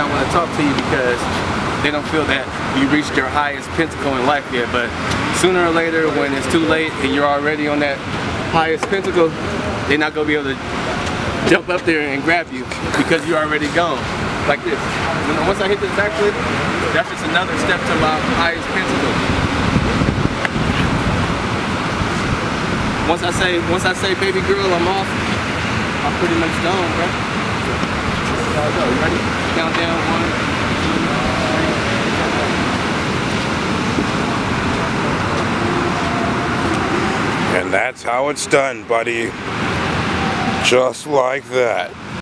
not want to talk to you because they don't feel that you reached your highest pinnacle in life yet. But sooner or later, when it's too late and you're already on that highest pinnacle, they're not gonna be able to jump up there and grab you because you're already gone. Like this. Once I hit this backflip, that's just another step to my highest pinnacle. Once I say, once I say, baby girl, I'm off. I'm pretty much done, bro. Here I go. You ready? And that's how it's done, buddy. Just like that.